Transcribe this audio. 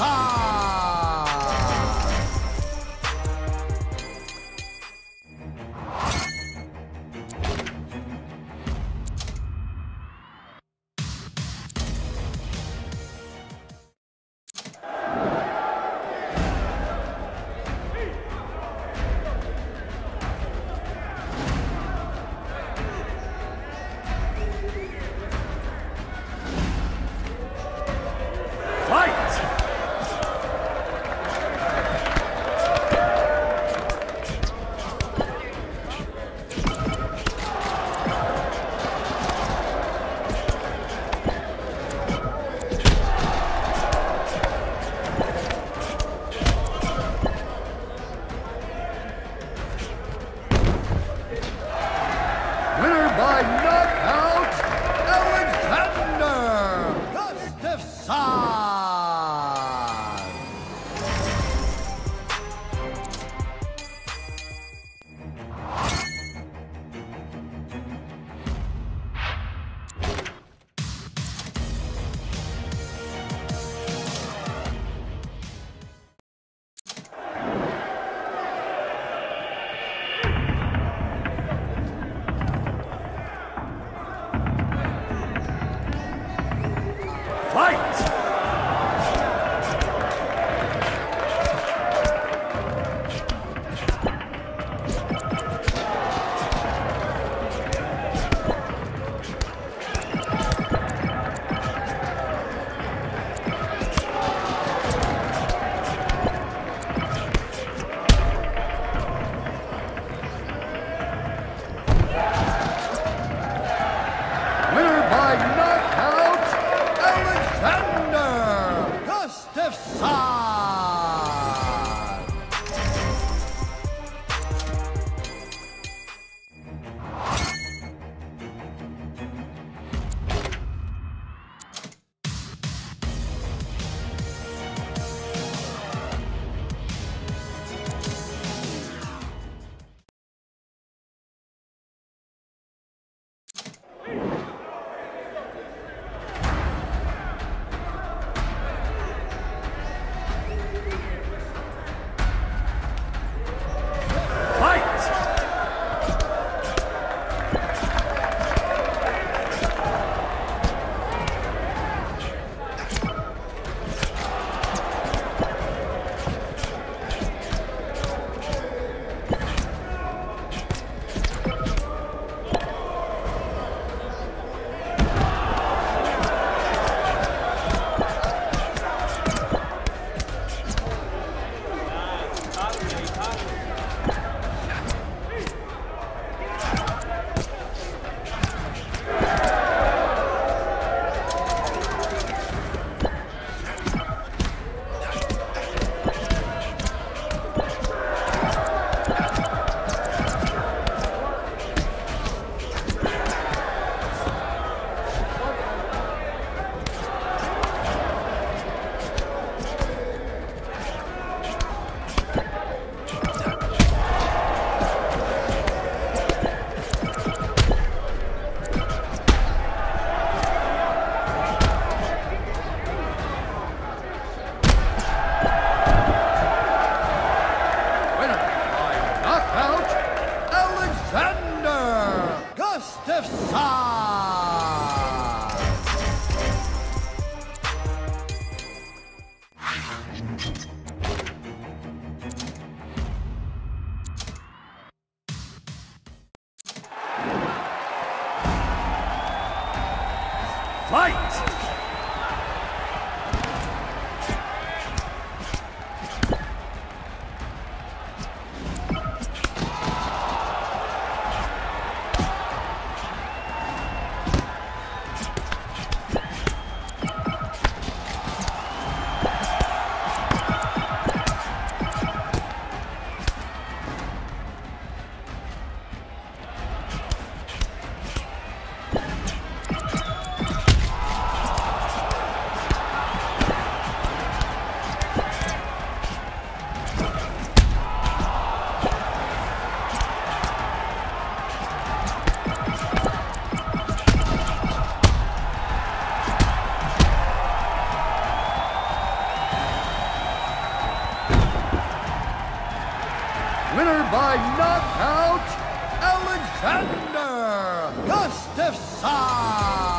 啊。Fight! defside!